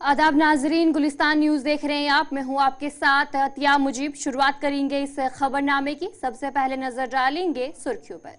आदाब नाजरीन, गुलिस्तान न्यूज़ देख रहे हैं आप। मैं हूँ आपके साथ अतिया मुजीब। शुरुआत करेंगे इस खबरनामे की। सबसे पहले नज़र डालेंगे सुर्खियों पर।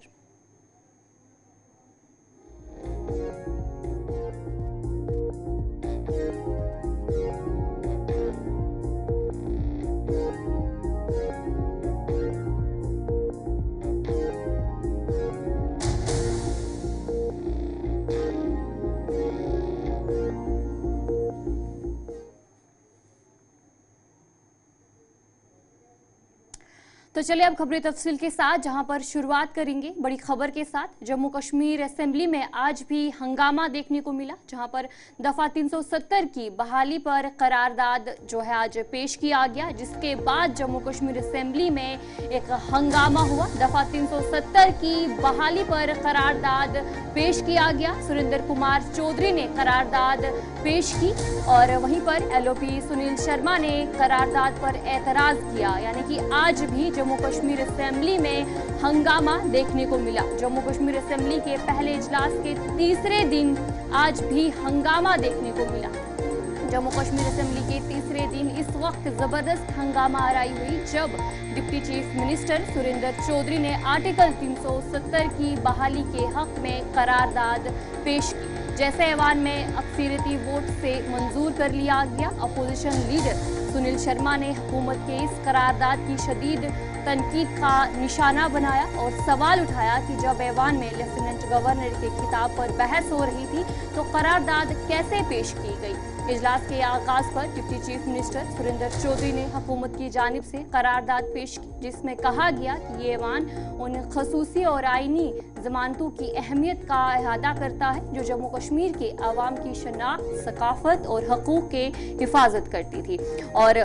तो चलिए अब खबरें तफसील के साथ, जहाँ पर शुरुआत करेंगे बड़ी खबर के साथ। जम्मू कश्मीर असेंबली में आज भी हंगामा देखने को मिला, जहाँ पर दफ़ा 370 की बहाली पर करारदाद जो है आज पेश किया गया, जिसके बाद जम्मू कश्मीर असेंबली में एक हंगामा हुआ। दफ़ा 370 की बहाली पर करारदाद पेश किया गया। सुरेंद्र कुमार चौधरी ने करारदाद पेश की और वहीं पर एलओपी सुनील शर्मा ने करारदाद पर एतराज़ किया। यानी कि आज भी जम्मू कश्मीर असेंबली में हंगामा देखने को मिला। जम्मू कश्मीर असेंबली के पहले इजलास के तीसरे दिन आज भी हंगामा देखने को मिला। जम्मू कश्मीर असेंबली के तीसरे दिन इस वक्त ज़बरदस्त हंगामा आराई हुई, जब deputy chief minister Surendra Choudhary ने आर्टिकल 370 की बहाली के हक में करारदाद पेश की। जैसे ऐवान में अक्सरती वोट से मंजूर कर लिया गया। अपोजिशन लीडर सुनील शर्मा ने हुकूमत के इस करारदाद की शदीद तनकीद का निशाना बनाया और सवाल उठाया कि जब ऐवान में लेफ्टिनेंट गवर्नर के खिताब पर बहस हो रही थी तो करारदाद कैसे पेश की गई? इजलास के आगाज़ पर deputy chief minister Surendra Choudhary ने हुकूमत की जानब से करारदाद पेश की, जिसमें कहा गया कि ये ऐवान उन खसूसी और आइनी जमानतों की अहमियत का अहाता करता है, जो जम्मू कश्मीर के आवाम की शनाख्त, सकाफत और हकूक के हिफाजत करती थी। और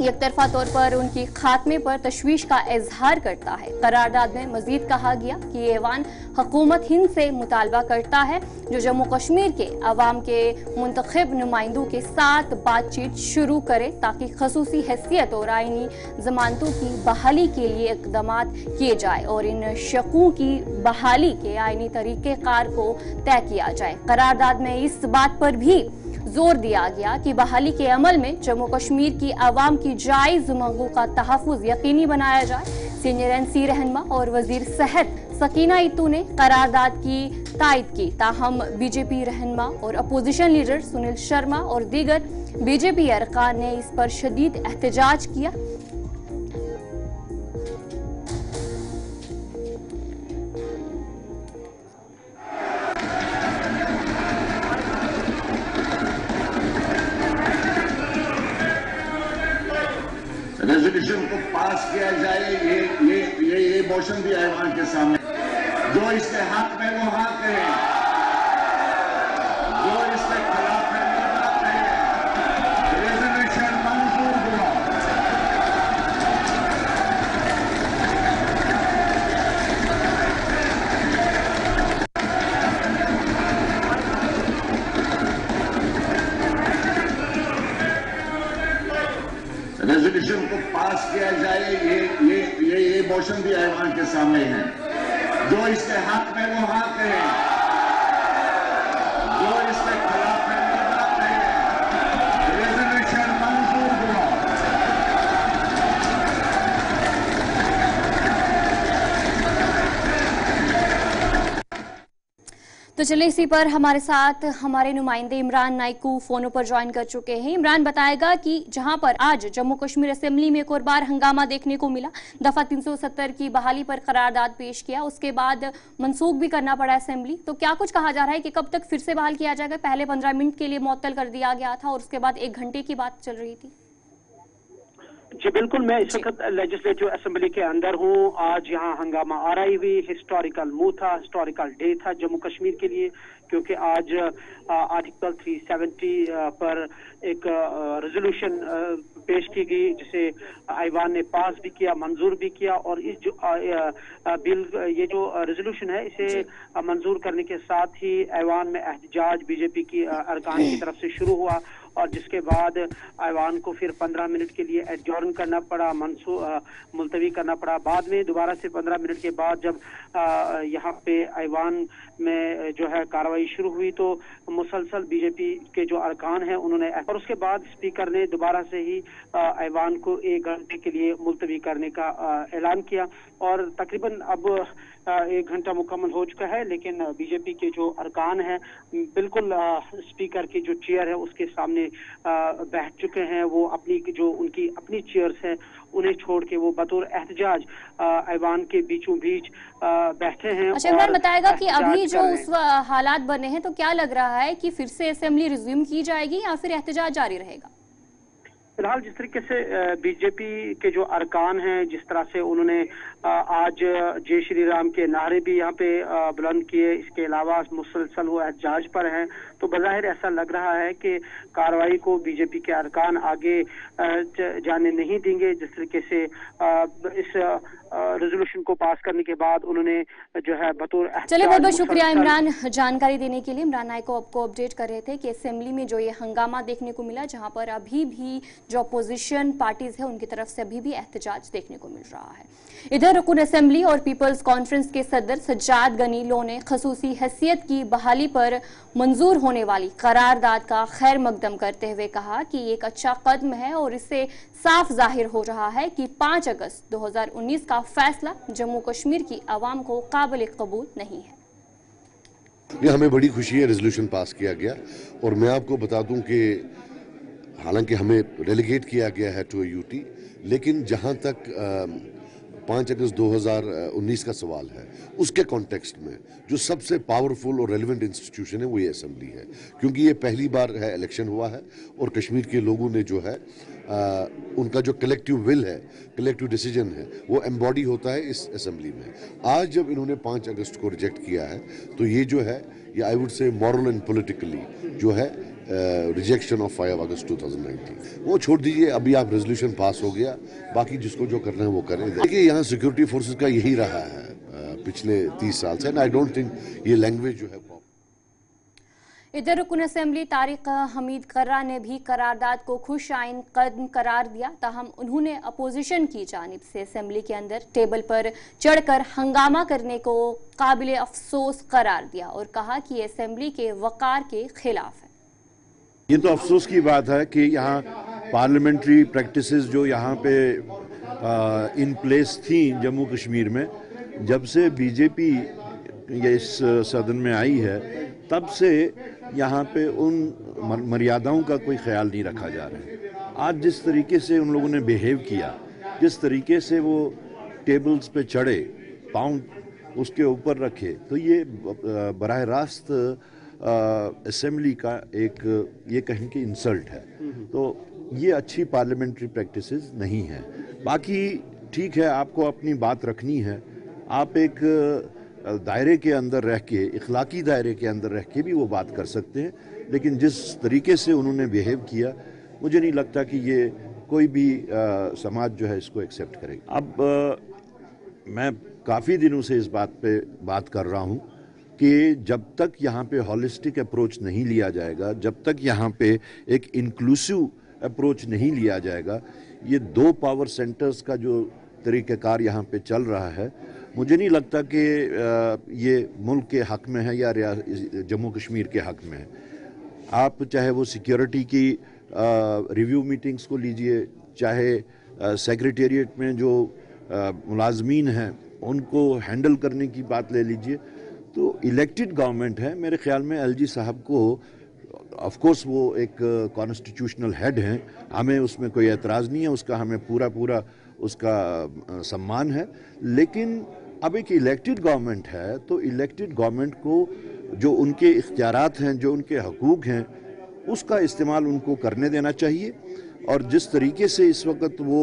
एक तरफा तौर पर उनकी खात्मे पर तशवीश का इजहार करता है। करारदाद में मजीद कहा गया कि ऐवान हुकूमत हिंद से मुतालबा करता है, जो जम्मू कश्मीर के अवाम के मुंतखब नुमाइंदों के साथ बातचीत शुरू करे ताकि खसूसी हैसियत और आइनी जमानतों की बहाली के लिए इकदाम किए जाए और इन शकों की बहाली के आइनी तरीक़ेकार को तय किया जाए। करारदाद में इस बात पर भी ज़ोर दिया गया कि बहाली के अमल में जम्मू कश्मीर की आवाम की जायज़ मांगों का तहफ़ यकीनी बनाया जाए। सीनियर एन सी रहनमा और वज़ीर सेहत सकीना इतू ने करारदाद की, तायद की। ताहम बीजेपी रहनमा और अपोजिशन लीडर सुनील शर्मा और दीगर बीजेपी अरकान ने इस पर शदीद एहतजाज किया। पास किया जाए, ये ये ये मोशन भी ऐवान के सामने। जो इसके हाथ में वो हाथ है। चलिए इसी पर हमारे साथ हमारे नुमाइंदे इमरान नाइकू फोनों पर ज्वाइन कर चुके हैं। इमरान बताएगा कि जहाँ पर आज जम्मू कश्मीर असेंबली में एक और बार हंगामा देखने को मिला। दफ़ा 370 की बहाली पर करारदाद पेश किया। उसके बाद मनसूख भी करना पड़ा असेंबली। तो क्या कुछ कहा जा रहा है कि कब तक फिर से बहाल किया जाएगा? पहले पंद्रह मिनट के लिए मुअत्तल कर दिया गया था और उसके बाद एक घंटे की बात चल रही थी। जी बिल्कुल मैं इस वक्त लेजिस्लेटिव असेंबली के अंदर हूँ। आज यहाँ हंगामा आ रही हुई हिस्टोरिकल मूव था हिस्टोरिकल डे था जम्मू कश्मीर के लिए क्योंकि आज आर्टिकल 370 आ, पर एक रेजोल्यूशन पेश की गई जिसे ऐवान ने पास भी किया मंजूर भी किया और इस जो आ, आ, बिल ये जो रेजोल्यूशन है इसे मंजूर करने के साथ ही ऐवान में एहतजाज बीजेपी की अरकान की तरफ़ से शुरू हुआ और जिसके बाद ऐवान को फिर पंद्रह मिनट के लिए एडजॉर्न करना पड़ा मनसू मुलतवी करना पड़ा। बाद में दोबारा से पंद्रह मिनट के बाद जब यहाँ पे ऐवान में जो है कार्रवाई शुरू हुई तो मुसलसल बीजेपी के जो अरकान हैं उन्होंने और उसके बाद स्पीकर ने दोबारा से ही ऐवान को एक घंटे के लिए मुलतवी करने का ऐलान किया। और तकरीबन अब एक घंटा मुकम्मल हो चुका है लेकिन बीजेपी के जो अरकान हैं बिल्कुल स्पीकर की जो चेयर है उसके सामने बैठ चुके हैं। वो अपनी जो उनकी अपनी चेयर्स हैं उन्हें छोड़ के वो बतौर एहतजाज ऐवान के बीचों बीच बैठे हैं अच्छा इमरान बताएगा कि अभी जो उस हालात बने हैं तो क्या लग रहा है कि फिर से असेंबली रिज्यूम की जाएगी या फिर एहतजाज जारी रहेगा? फ़िलहाल जिस तरीके से बीजेपी के जो अरकान हैं, जिस तरह से उन्होंने आज जय श्री राम के नारे भी यहाँ पे बुलंद किए, इसके अलावा मुसलसल वो एहतजाज पर हैं तो बज़ाहिर ऐसा लग रहा है कि कार्रवाई को बीजेपी के अरकान आगे जाने नहीं देंगे, जिस तरीके से इस रेजोल्यूशन को पास करने के बाद उन्होंने जो है बतौर चलिए बहुत बहुत शुक्रिया इमरान जानकारी देने के लिए। इमरान नायक को आपको अपडेट कर रहे थे कि असेंबली में जो ये हंगामा देखने को मिला जहाँ पर अभी भी जो अपोजिशन पार्टीज़ है उनकी तरफ़ से अभी भी एहतजाज देखने को मिल रहा है। इधर रुकन असेंबली और पीपल्स कॉन्फ्रेंस के सदर सज्जाद गनी लो ने खसूसी हैसियत की बहाली पर मंजूर होने वाली करारदाद का खैर मकदम करते हुए कहा कि एक अच्छा कदम है और इससे साफ़ ज़ाहिर हो रहा है कि 5 अगस्त 2019 का फैसला जम्मू कश्मीर की आवाम को काबिल कबूल नहीं है। ये हमें बड़ी खुशी है रेजोल्यूशन पास किया गया। और मैं आपको बता दूँ कि हालाँकि हमें रेलीगेट किया गया है टू यूटी लेकिन जहाँ तक पाँच अगस्त 2019 का सवाल है, उसके कॉन्टेक्स्ट में जो सबसे पावरफुल और रेलिवेंट इंस्टीट्यूशन है, वो ये असम्बली है। क्योंकि ये पहली बार है इलेक्शन हुआ है, और कश्मीर के लोगों ने जो है उनका जो कलेक्टिव विल है कलेक्टिव डिसीज़न है, वो एम्बॉडी होता है इस असेंबली में। आज जब इन्होंने पाँच अगस्त को रिजेक्ट किया है तो ये जो है, ये I would say moral and politically जो है रिजेक्शन ऑफ़ फाइव अगस्त 2019 वो छोड़ दीजिए, अभी आप रेजोल्यूशन पास हो गया, बाकी जिसको जो करना है वो करें। देखिए, यहाँ सिक्योरिटी फोर्सेस का यही रहा है पिछले तीस साल से एंड आई डोंट थिंक ये लैंग्वेज जो है इधर रुकन असम्बली तारिक हमीद कर्रा ने भी करारदाद को खुश आइन कदम करार दिया, ताहम उन्होंने अपोजिशन की जानब से असेंबली के अंदर टेबल पर चढ़कर हंगामा करने को काबिल अफसोस करार दिया और कहा कि असम्बली के वकार के खिलाफ है। ये तो अफसोस की बात है कि यहाँ पार्लियामेंट्री प्रैक्टिसेस जो यहाँ पे इन प्लेस थी जम्मू कश्मीर में, जब से बीजेपी इस सदन में आई है, तब से यहाँ पे उन मर्यादाओं का कोई ख्याल नहीं रखा जा रहा है। आज जिस तरीके से उन लोगों ने बिहेव किया, जिस तरीके से वो टेबल्स पे चढ़े पाउंड उसके ऊपर रखे तो ये बरह रास्त असम्बली का एक, ये कहें कि इंसल्ट है। तो ये अच्छी पार्लियामेंट्री प्रैक्टिस नहीं है। बाकी ठीक है, आपको अपनी बात रखनी है। आप एक दायरे के अंदर रह के इखलाकी दायरे के अंदर रह के भी वो बात कर सकते हैं लेकिन जिस तरीके से उन्होंने बिहेव किया मुझे नहीं लगता कि ये कोई भी आ, समाज जो है इसको एक्सेप्ट करेगा। अब आ, मैं काफ़ी दिनों से इस बात पे बात कर रहा हूँ कि जब तक यहाँ पे हॉलिस्टिक अप्रोच नहीं लिया जाएगा जब तक यहाँ पे एक इंक्लूसिव अप्रोच नहीं लिया जाएगा ये दो पावर सेंटर्स का जो तरीक़ेकार यहाँ पे चल रहा है मुझे नहीं लगता कि ये मुल्क के हक में है या जम्मू कश्मीर के हक में है। आप चाहे वो सिक्योरिटी की रिव्यू मीटिंग्स को लीजिए, चाहे सेक्रेटेरिएट में जो मुलाजमीन हैं, उनको हैंडल करने की बात ले लीजिए। तो इलेक्टेड गवर्नमेंट है, मेरे ख्याल में एलजी साहब को ऑफ़ कोर्स वो एक कॉन्स्टिट्यूशनल हेड हैं। हमें उसमें कोई एतराज़ नहीं है, उसका हमें पूरा पूरा उसका सम्मान है। लेकिन अब एक इलेक्टेड गवर्नमेंट है तो इलेक्टेड गवर्नमेंट को जो उनके इख्तियार हैं, जो उनके हकूक़ हैं, उसका इस्तेमाल उनको करने देना चाहिए। और जिस तरीके से इस वक्त वो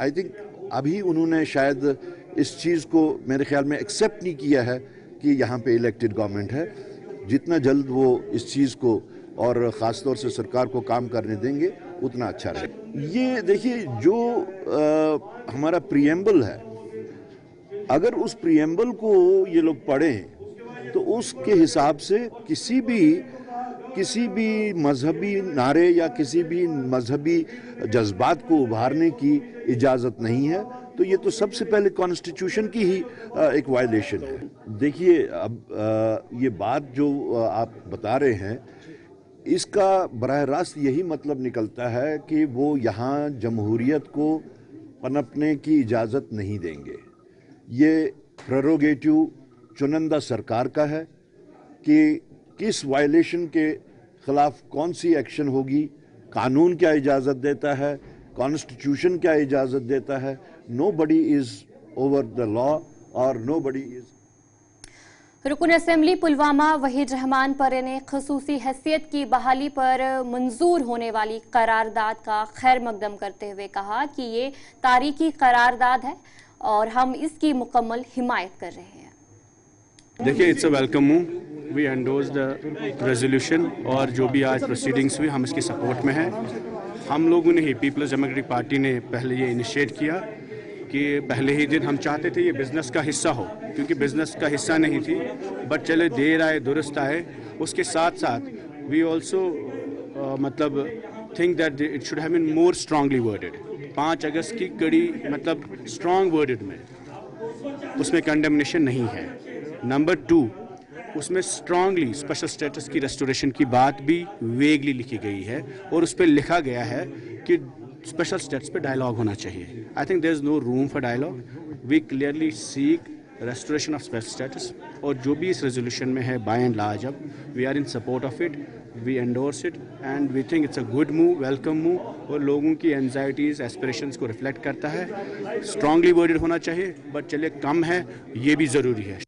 आई थिंक अभी उन्होंने शायद इस चीज़ को मेरे ख्याल में एक्सेप्ट नहीं किया है कि यहाँ पे इलेक्टेड गवर्नमेंट है। जितना जल्द वो इस चीज़ को और ख़ास तौर से सरकार को काम करने देंगे उतना अच्छा रहे। ये देखिए जो आ, हमारा प्रियम्बल है अगर उस प्रियम्बल को ये लोग पढ़ें तो उसके हिसाब से किसी भी किसी भी मजहबी नारे या किसी भी मजहबी जज्बात को उभारने की इजाज़त नहीं है तो ये तो सबसे पहले कॉन्स्टिट्यूशन की ही एक वायलेशन है। देखिए अब ये बात जो आप बता रहे हैं इसका बरह रास्त यही मतलब निकलता है कि वो यहाँ जमहूरीत को पनपने की इजाज़त नहीं देंगे। ये प्ररोगेटिव चुनिंदा सरकार का है कि किस वायलेशन के खिलाफ कौन सी एक्शन होगी, कानून क्या इजाज़त देता है कॉन्स्टिट्यूशन क्या इजाज़त देता है। Nobody is over the law और नो बडी इज़ रुकन असम्बली पुलवामा वहीद रहमान पर ने खसूसी हैसियत की बहाली पर मंजूर होने वाली करारदाद का खैर मकदम करते हुए कहा कि ये तारीखी करारदाद है और हम इसकी मुकम्मल हिमायत कर रहे हैं। देखिए it's a welcome move we endorse the resolution और जो भी आज प्रोसीडिंग्स हुई, हम इसकी सपोर्ट में हैं। हम लोगों ने ही पीपल्स डेमोक्रेटिक पार्टी ने पहले ये इनिशिएट किया। कि पहले ही दिन हम चाहते थे ये बिज़नेस का हिस्सा हो, क्योंकि बिज़नेस का हिस्सा नहीं थी बट चले देर आए, दुरुस्त आए। उसके साथ साथ वी ऑल्सो मतलब think that it should have been more strongly worded पाँच अगस्त की कड़ी मतलब स्ट्रांग वर्डेड में, उसमें कंडेमनेशन नहीं है। नंबर टू उसमें स्ट्रांगली स्पेशल स्टेटस की रेस्टोरेशन की बात भी वेगली लिखी गई है, और उस पर लिखा गया है कि स्पेशल स्टेट्स पे डायलॉग होना चाहिए। I think there is no room for dialogue we clearly seek restoration of special status और जो भी इस रेजोल्यूशन में है बाय एंड लार्ज अब we are in support of it we endorse it and we think it's a good move welcome move और लोगों की एनजाइटीज़ एस्पिरेशंस को रिफ्लेक्ट करता है। स्ट्रांगली वर्डेड होना चाहिए बट चलिए कम है, ये भी ज़रूरी है।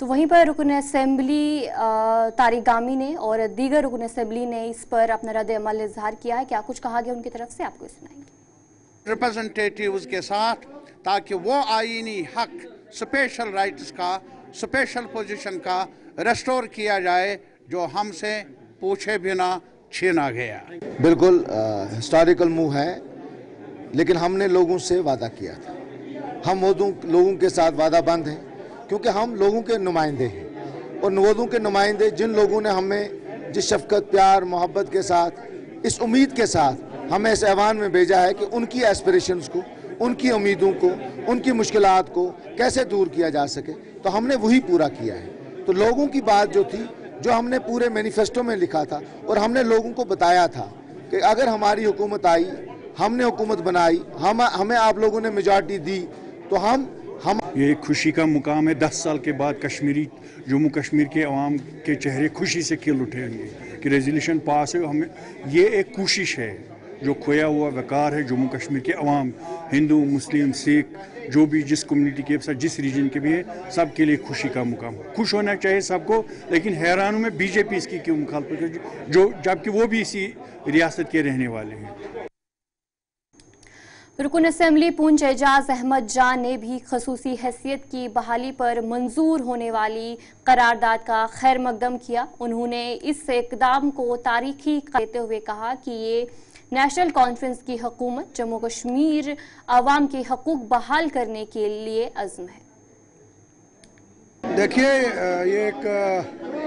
तो वहीं पर रुकन असम्बली तारिक गामी ने और दीगर रुकन असम्बली ने इस पर अपना रद्द अमल इजहार किया है। क्या कुछ कहा गया उनकी तरफ़ से? आपको सुनाएँगे। रिप्रेजेंटेटिव के साथ ताकि वो आईनी हक स्पेशल राइट्स का स्पेशल पोजीशन का रेस्टोर किया जाए जो हमसे पूछे बिना छीना गया। बिल्कुल हिस्टोरिकल मूव है लेकिन हमने लोगों से वादा किया था। हम लोगों के साथ वादा बंद हैं। क्योंकि हम लोगों के नुमाइंदे हैं और नवोदों के नुमाइंदे जिन लोगों ने हमें जिस शफकत, प्यार, मोहब्बत के साथ, इस उम्मीद के साथ हमें इस ऐवान में भेजा है कि उनकी एस्पिरेशंस को, उनकी उम्मीदों को, उनकी मुश्किल को कैसे दूर किया जा सके। तो हमने वही पूरा किया है। तो लोगों की बात जो थी, जो हमने पूरे मैनिफेस्टो में लिखा था और हमने लोगों को बताया था कि अगर हमारी हुकूमत आई, हमने हुकूमत बनाई, हम, हमें आप लोगों ने मेजॉरिटी दी तो हम हम ये खुशी का मुकाम है। दस साल के बाद कश्मीरी, जम्मू कश्मीर के अवाम के चेहरे खुशी से खिल उठेंगे कि रेजोल्यूशन पास है, हमें ये एक कोशिश है। जो खोया हुआ वकार है जम्मू कश्मीर के अवाम, हिंदू, मुस्लिम, सिख, जो भी जिस कम्युनिटी के साथ, जिस रीजन के भी है सब के लिए खुशी का मुकाम। खुश होना चाहिए सबको, लेकिन हैरान में बीजेपी इसकी क्यों मुखालफत जो जबकि वो भी इसी रियासत के रहने वाले हैं। रुकन असम्बली पूंछ एजाज अहमद जान ने भी खसूसी हैसियत की बहाली पर मंजूर होने वाली करारदाद का खैर मकदम किया। उन्होंने इस इकदाम को तारीखी देते हुए कहा कि ये नेशनल कॉन्फ्रेंस की हकूमत जम्मू कश्मीर आवाम के हकूक बहाल करने के लिए अज़म है। देखिए ये एक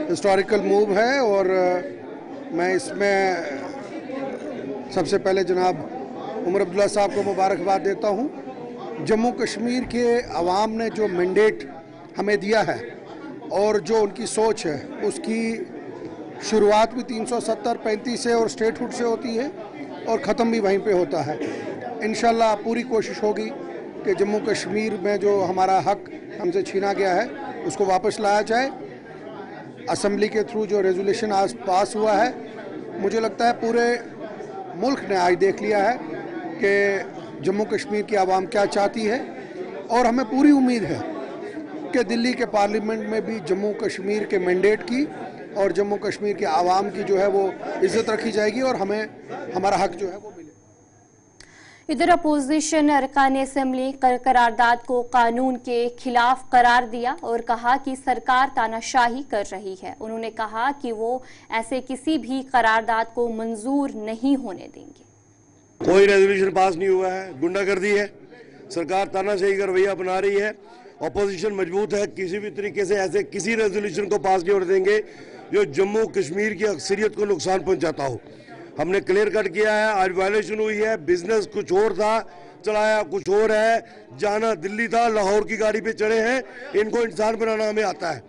हिस्टोरिकल मूव है और मैं इसमें सबसे पहले जनाब उमर अब्दुल्ला साहब को मुबारकबाद देता हूँ। जम्मू कश्मीर के अवाम ने जो मैंडेट हमें दिया है और जो उनकी सोच है, उसकी शुरुआत भी 370 पैंतीस से और स्टेटहुड से होती है और ख़त्म भी वहीं पे होता है। इन पूरी कोशिश होगी कि जम्मू कश्मीर में जो हमारा हक हमसे छीना गया है, उसको वापस लाया जाए। असम्बली के थ्रू जो रेजोल्यूशन आज पास हुआ है, मुझे लगता है पूरे मुल्क ने आज देख लिया है कि जम्मू कश्मीर की आवाम क्या चाहती है, और हमें पूरी उम्मीद है कि दिल्ली के पार्लियामेंट में भी जम्मू कश्मीर के मैंडेट की और जम्मू कश्मीर के आवाम की जो है वो इज़्ज़त रखी जाएगी और हमें, हमारा हक जो है वो इधर अपोजिशन अरकान असम्बली कर करारदाद को कानून के खिलाफ करार दिया और कहा कि सरकार तानाशाही कर रही है। उन्होंने कहा कि वो ऐसे किसी भी करारदाद को मंजूर नहीं होने देंगे। कोई रेजोल्यूशन पास नहीं हुआ है, गुंडागर्दी है। सरकार तानाशाही का रवैया अपना रही है। ऑपोजिशन मज़बूत है, किसी भी तरीके से ऐसे किसी रेजोल्यूशन को पास नहीं होने देंगे जो जम्मू कश्मीर की अक्सरियत को नुकसान पहुंचाता हो। हमने क्लियर कट किया है, आज वायलेशन हुई है बिज़नेस कुछ और था, चलाया कुछ और है। जाना दिल्ली था, लाहौर की गाड़ी पे चढ़े हैं, इनको इंसान बनाना हमें आता है।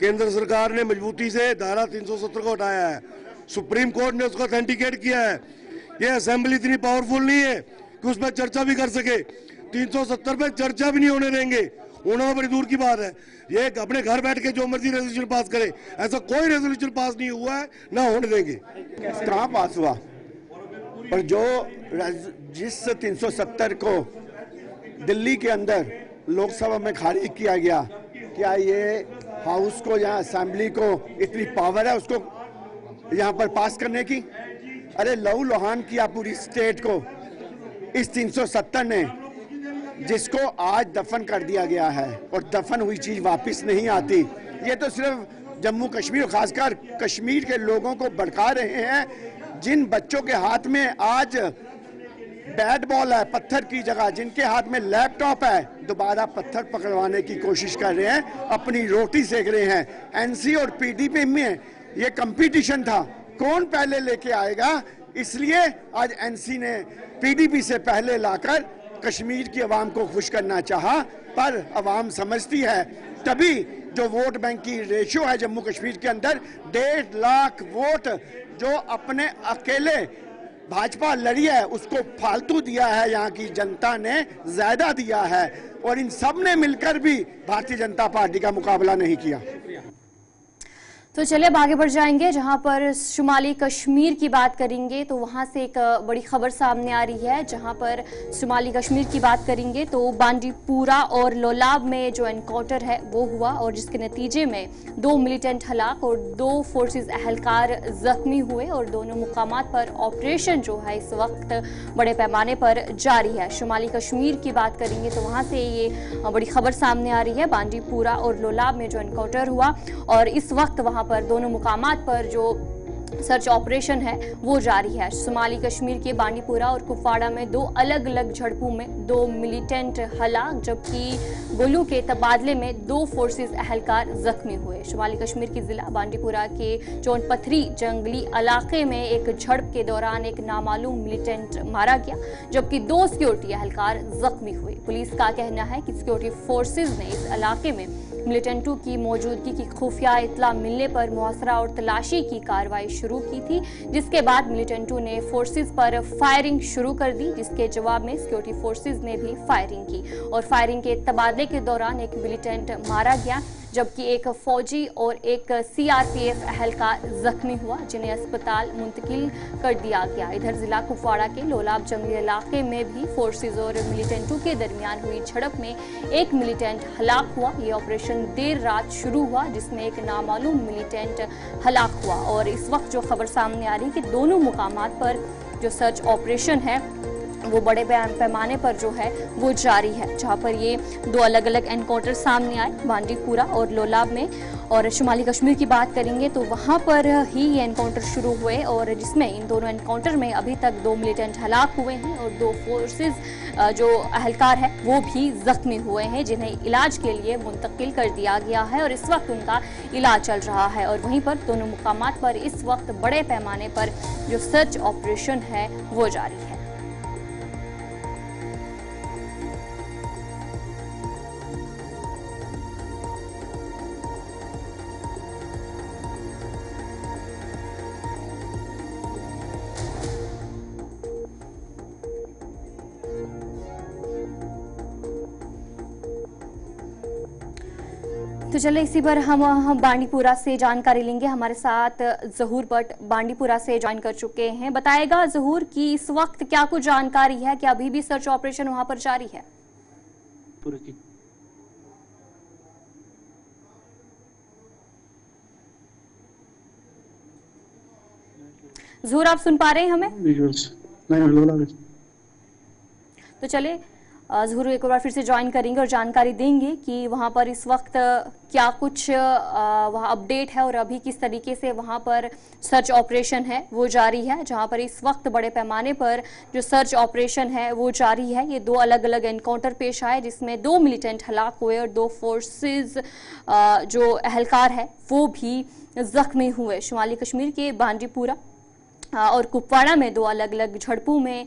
केंद्र सरकार ने मजबूती से धारा 370 को हटाया है। सुप्रीम कोर्ट ने उसको अथेंटिकेट किया है। ये असेंबली इतनी पावरफुल नहीं है कि उसमें चर्चा भी कर सके। 370 पे चर्चा भी नहीं होने देंगे। होना बड़ी दूर की बात है। ये अपने घर बैठ के जो मर्ज़ी रेजोल्यूशन पास करे। ऐसा कोई रेजोल्यूशन पास नहीं हुआ है, ना होने देंगे। कहाँ पास हुआ। और जो जिस 370 को दिल्ली के अंदर लोकसभा में खारिज किया गया, क्या ये हाउस को या असेंबली को इतनी पावर है उसको यहाँ पर पास करने की? अरे लहू लोहान किया पूरी स्टेट को। इस 370 ने, जिसको आज दफन कर दिया गया है, और दफन हुई चीज़ वापस नहीं आती। ये तो सिर्फ़ जम्मू कश्मीर खासकर कश्मीर के लोगों को भड़का रहे हैं, जिन बच्चों के हाथ में आज बैट बॉल है, पत्थर की जगह, जिनके हाथ में लैपटॉप है, दोबारा पत्थर पकड़वाने की कोशिश कर रहे हैं, अपनी रोटी सेक रहे हैं। एनसी और पीडीपी में ये कंपटीशन था। कौन पहले लेके आएगा? इसलिए आज एनसी ने पीडीपी से पहले लाकर कश्मीर की आवाम को खुश करना चाहा, पर आवाम समझती है, तभी जो वोट बैंक की रेशियो है जम्मू कश्मीर के अंदर, डेढ़ लाख वोट जो अपने अकेले भाजपा लड़ी है, उसको फालतू दिया है, यहाँ की जनता ने ज़्यादा दिया है, और इन सबने मिलकर भी भारतीय जनता पार्टी का मुकाबला नहीं किया। तो चलिए अब आगे बढ़ जाएँगे। जहाँ पर शुमाली कश्मीर की बात करेंगे तो वहाँ से एक बड़ी खबर सामने आ रही है। जहाँ पर शुमाली कश्मीर की बात करेंगे तो बांडीपुरा और लोलाब में जो एनकाउंटर है वो हुआ और जिसके नतीजे में दो मिलिटेंट हलाक और दो फोर्सेस अहलकार जख्मी हुए और दोनों मुकाम पर ऑपरेशन जो है इस वक्त बड़े पैमाने पर जारी है। शुमाली कश्मीर की बात करेंगे तो वहाँ से ये बड़ी खबर सामने आ रही है। बांडीपुरा और लोलाब में जो एनकाउंटर हुआ और इस वक्त वहाँ पर, दोनों मुकाम पर जो सर्च ऑपरेशन है, वो जारी है। शुमाली कश्मीर के बांडीपुरा और कुपवाड़ा में दो अलग अलग झड़पों में दो मिलिटेंट हलाक, जबकि गोलू के तबादले में दो फोर्सेस अहलकार जख्मी हुए। शुमाली कश्मीर की जिला बांडीपुरा के चौनपथरी जंगली इलाके में एक झड़प के दौरान एक नामालूम मिलिटेंट मारा गया, जबकि दो सिक्योरिटी अहलकार जख्मी हुए। पुलिस का कहना है कि सिक्योरिटी फोर्सेज ने इस इलाके में मिलिटेंटों की मौजूदगी की खुफिया इतला मिलने पर मुआसरा और तलाशी की कार्रवाई शुरू की थी, जिसके बाद मिलिटेंटों ने फोर्सेज पर फायरिंग शुरू कर दी, जिसके जवाब में सिक्योरिटी फोर्सेज ने भी फायरिंग की। और फायरिंग के तबादले के दौरान एक मिलिटेंट मारा गया। जबकि एक फौजी और एक सीआरपीएफ अहलकार जख्मी हुआ, जिन्हें अस्पताल मुंतकिल कर दिया गया। इधर जिला कुपवाड़ा के लोलाब जंगली इलाके में भी फोर्सेज और मिलिटेंटों के दरमियान हुई झड़प में एक मिलिटेंट हलाक हुआ। ये ऑपरेशन देर रात शुरू हुआ, जिसमें एक नामालूम मिलिटेंट हलाक हुआ। और इस वक्त जो खबर सामने आ रही है कि दोनों मुकाम पर जो सर्च ऑपरेशन है वो बड़े पैमाने पर जो है वो जारी है। जहाँ पर ये दो अलग अलग एनकाउंटर सामने आए बांडीपुरा और लोलाब में। और शुमाली कश्मीर की बात करेंगे तो वहाँ पर ही ये एनकाउंटर शुरू हुए और जिसमें इन दोनों एनकाउंटर में अभी तक दो मिलिटेंट हलाक हुए हैं और दो फोर्सेस जो अहलकार है, वो भी जख्मी हुए हैं, जिन्हें इलाज के लिए मुंतकिल कर दिया गया है और इस वक्त उनका इलाज चल रहा है। और वहीं पर दोनों मुकाम पर इस वक्त बड़े पैमाने पर जो सर्च ऑपरेशन है वो जारी है। तो चले इसी पर हम हम बांडीपुरा से जानकारी लेंगे। हमारे साथ जहूर भट्ट बांडीपुरा से ज्वाइन कर चुके हैं। बताएगा जहूर कि इस वक्त क्या कुछ जानकारी है? कि अभी भी सर्च ऑपरेशन वहाँ पर जारी है? जहूर आप सुन पा रहे हैं हमें? तो चले जहूर एक बार फिर से ज्वाइन करेंगे और जानकारी देंगे कि वहाँ पर इस वक्त क्या कुछ वहाँ अपडेट है और अभी किस तरीके से वहाँ पर सर्च ऑपरेशन है, वो जारी है। जहाँ पर इस वक्त बड़े पैमाने पर जो सर्च ऑपरेशन है, वो जारी है। ये दो अलग अलग एनकाउंटर पेश आए, जिसमें दो मिलिटेंट हलाक हुए और दो फोर्सेस जो अहलकार है, वो भी जख्मी हुए। शुमाली कश्मीर के बांडीपुरा और कुपवाड़ा में दो अलग अलग झड़पों में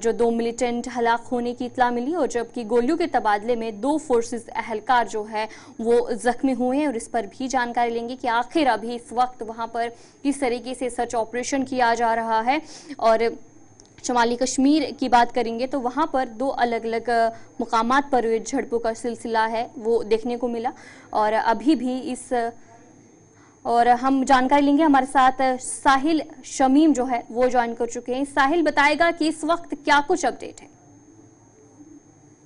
जो दो मिलिटेंट हलाक होने की इतला मिली और जबकि गोलियों के तबादले में दो फोर्सेस अहलकार जो है, वो जख्मी हुए हैं और इस पर भी जानकारी लेंगे कि आखिर अभी इस वक्त वहाँ पर किस तरीके से सर्च ऑपरेशन किया जा रहा है। और शमाली कश्मीर की बात करेंगे तो वहाँ पर दो अलग अलग मुकामात पर झड़पों का सिलसिला है, वो देखने को मिला। और अभी भी इस और हम जानकारी लेंगे हमारे साथ साहिल शमीम जो है, वो ज्वाइन कर चुके हैं। साहिल, बताएगा कि इस वक्त क्या कुछ अपडेट है?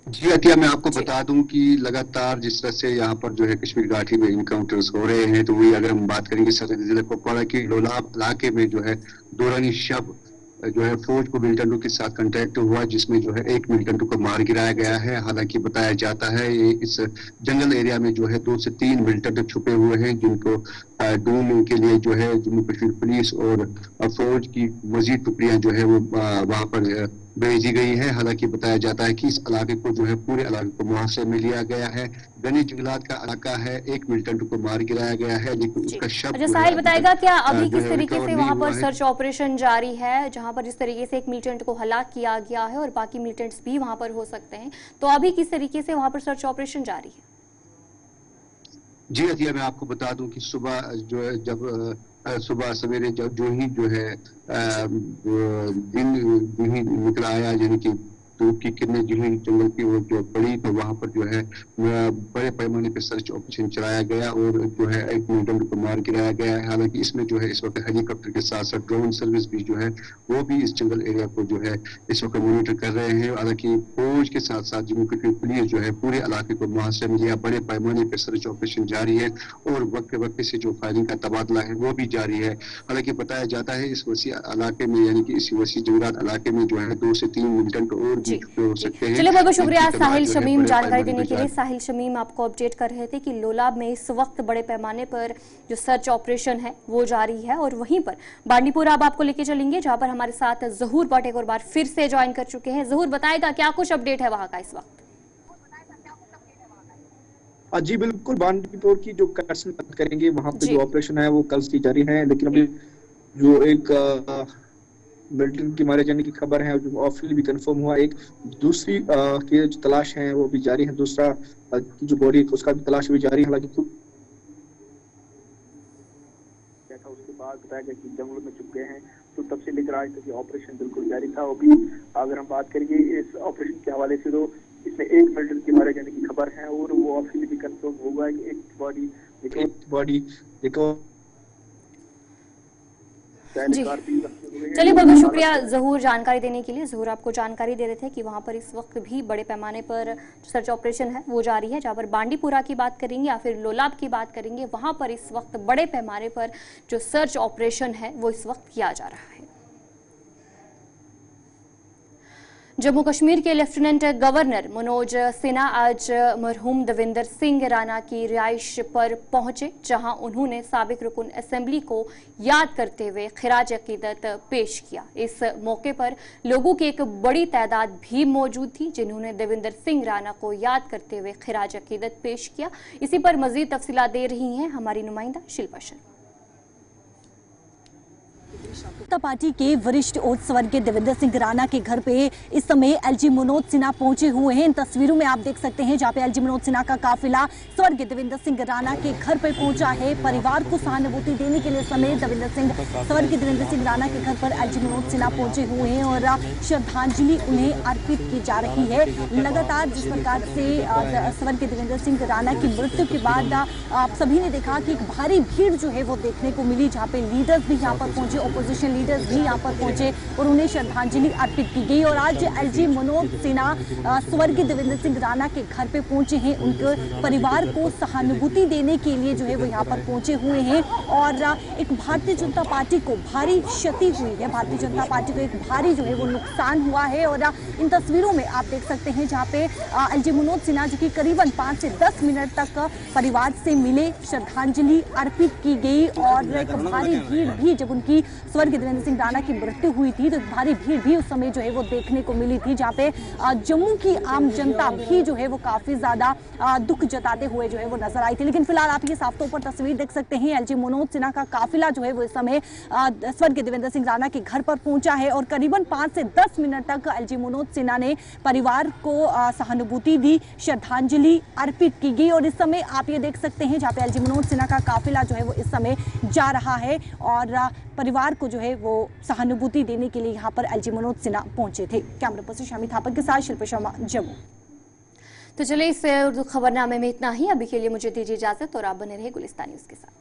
जी, अतिया, मैं आपको बता दूँ कि लगातार जिस तरह से यहाँ पर जो है कश्मीर घाटी में इनकाउंटर्स हो रहे हैं तो वही अगर हम बात करेंगे, सदर ज़िले कुपवाड़ा के लोलाब इलाके में जो है दौरानी शब जो है फौज को मिलिटेंटों के साथ कंटेक्ट हुआ, जिसमें जो है एक मिलिटेंटों को मार गिराया गया है। हालाँकि बताया जाता है, ये इस जंगल एरिया में जो है दो से तीन मिलिटेंट छुपे हुए हैं, जिनको ढूँढने के लिए जो है जम्मू कश्मीर पुलिस और फौज की मजीद टुकड़ियाँ जो है वो वहाँ पर भेजी गई है। हालाँकि बताया जाता है कि इस इलाके को जो है पूरे इलाके को मुहासे में लिया गया है। घनी जंगलात का इलाका है। एक मिलिटेंट को मार गिराया गया है लेकिन उसका शव अच्छा साहिल बताएगा क्या अभी किस तरीके से वहाँ पर सर्च ऑपरेशन जारी है जहाँ पर जिस तरीके से एक मिलिटेंट को हलाक किया गया है और बाकी मिलिटेंट्स भी वहाँ पर हो सकते हैं। तो अभी किस तरीके से वहाँ पर सर्च ऑपरेशन जारी है? जी अतिया मैं आपको बता दूँ कि सुबह जो है जब सुबह सवेरे जो, जो ही जो है दिन जो ही निकला आया यानी कि धूप की किरणें जो ही, जंगल की ओर जो पड़ी तो वहाँ पर जो है बड़े पैमाने पे सर्च ऑपरेशन चलाया गया और जो है, एक मिलिटेंट को मार गिराया गया है। हालाँकि इसमें जो है, इस वक्त हेलीकॉप्टर के साथ साथ ड्रोन सर्विस भी जो है, वो भी इस जंगल एरिया को जो है, इस वक्त मॉनिटर कर रहे हैं। हालाँकि फौज के साथ साथ जम्मू कश्मीर पुलिस जो है, पूरे इलाके को मुहासे में लिया बड़े पैमाने पर सर्च ऑपरेशन जारी है और वक्त वक्त से जो फायरिंग का तबादला है, वो भी जारी है। हालाँकि बताया जाता है, इस वसी इलाके में, यानी कि इस वसी जंगलात इलाके में जो है, दो से तीन मिलिटेंट और हो हैं। चलिए बहुत बहुत शुक्रिया साहिल शमीम जानकारी देने के लिए। साहिल शमीम आपको अपडेट कर रहे थे कि लोलाब में इस वक्त बड़े पैमाने पर जो सर्च ऑपरेशन है वो जारी है और वहीं पर बांडीपुरा अब आपको लेके चलेंगे जहाँ पर हमारे साथ जहूर भट्ट एक और बार फिर से ज्वाइन कर चुके हैं। जहूर बताएगा क्या कुछ अपडेट है वहाँ का इस वक्त? हाँ जी बिल्कुल। बांडीपुर की जो करेंगे वहाँ पे जो। ऑपरेशन है वो कल से जारी है लेकिन अभी जो। एक मिलिटेंट की मारे जाने की खबर है जो ऑफिशियली भी कंफर्म हुआ एक दूसरी की जो तलाश है वो भी जारी है दूसरा जो बॉडी उसका भी तलाश भी जारी है हालाँकि उसके बाद बताया गया कि जंगलों में चुप गए हैं तो तब से लेकर आज तक ये ऑपरेशन बिल्कुल जारी था। और भी अगर हम बात करेंगे इस ऑपरेशन के हवाले से तो इसमें एक मिलिटेंट के मारे जाने की खबर है और वो ऑफिशियली भी कंफर्म हुआ है कि एक बॉडी एक बॉडी एक जी। चलिए बहुत बहुत शुक्रिया जहूर जानकारी देने के लिए। जहूर आपको जानकारी दे रहे थे कि वहाँ पर इस वक्त भी बड़े पैमाने पर सर्च ऑपरेशन है वो जारी है जहाँ पर बांडीपुरा की बात करेंगे या फिर लोलाब की बात करेंगे वहाँ पर इस वक्त बड़े पैमाने पर जो सर्च ऑपरेशन है वो इस वक्त किया जा रहा है। जम्मू कश्मीर के लेफ्टिनेंट गवर्नर मनोज सिन्हा आज मरहूम देवेंद्र सिंह राणा की रिहाइश पर पहुँचे, जहाँ उन्होंने सबक रुकन असेंबली को याद करते हुए खराज अकीदत पेश किया। इस मौके पर लोगों की एक बड़ी तादाद भी मौजूद थी, जिन्होंने देवेंद्र सिंह राणा को याद करते हुए खराज अकीदत पेश किया। इसी पर मजीद तफसीला दे रही हैं हमारी नुमाइंदा शिल्पा शर्मा। जनता पार्टी के वरिष्ठ और स्वर्गीय देवेंद्र सिंह राणा के घर पे इस समय एलजी मनोज सिन्हा पहुँचे हुए हैं। इन तस्वीरों में आप देख सकते हैं, जहाँ पे एलजी मनोज सिन्हा का काफिला स्वर्गीय देवेंद्र सिंह राणा के घर पे पहुँचा है। परिवार को सहानुभूति देने के लिए समय देवेंद्र सिंह, स्वर्गीय देवेंद्र सिंह राणा के घर पर एलजी मनोज सिन्हा पहुँचे हुए हैं और श्रद्धांजलि उन्हें अर्पित की जा रही है। लगातार जिस प्रकार से स्वर्गीय देवेंद्र सिंह राणा की मृत्यु के बाद, आप सभी ने देखा कि एक भारी भीड़ जो है वो देखने को मिली, जहाँ पे लीडर्स भी यहाँ पर पहुँचे। अपोजिशन लीडर्स भी यहाँ पर पहुँचे और उन्हें श्रद्धांजलि अर्पित की गई और आज एलजी मनोज सिन्हा स्वर्गीय देवेंद्र सिंह राणा के घर पे पहुँचे हैं। उनके परिवार को सहानुभूति देने के लिए जो है वो यहाँ पर पहुँचे हुए हैं और एक भारतीय जनता पार्टी को भारी क्षति हुई है। भारतीय जनता पार्टी को एक भारी जो है वो नुकसान हुआ है और इन तस्वीरों में आप देख सकते हैं जहाँ पे एलजी मनोज सिन्हा जो कि करीबन पाँच से दस मिनट तक परिवार से मिले, श्रद्धांजलि अर्पित की गई और एक भारी भीड़ भी जब उनकी स्वर्गीय देवेंद्र सिंह राणा की मृत्यु हुई थी तो भारी भीड़ भी उस समय जो है वो देखने को मिली थी, जहाँ पे जम्मू की आम जनता भी जो है वो काफ़ी ज़्यादा दुख जताते हुए जो है वो नज़र आई थी। लेकिन फ़िलहाल आप ये साफ़ तौर पर तस्वीर देख सकते हैं, एलजी मनोज सिन्हा का काफिला जो है वो इस समय स्वर्गीय देवेंद्र सिंह राणा के घर पर पहुँचा है और करीबन पाँच से दस मिनट तक एलजी मनोज सिन्हा ने परिवार को सहानुभूति दी, श्रद्धांजलि अर्पित की गई और इस समय आप ये देख सकते हैं, जहाँ पे एलजी मनोज सिन्हा का काफिला जो है वो इस समय जा रहा है और परिवार को जो है वो सहानुभूति देने के लिए यहाँ पर एलजी मनोज सिन्हा पहुँचे थे। कैमरा पर्सन शामी थापक के साथ शिल्प शर्मा, जम्मू। तो चलिए इस उर्दू खबरनामे में इतना ही। अभी के लिए मुझे दीजिए इजाज़त और आप बने रहे गुलिस्तानी के साथ।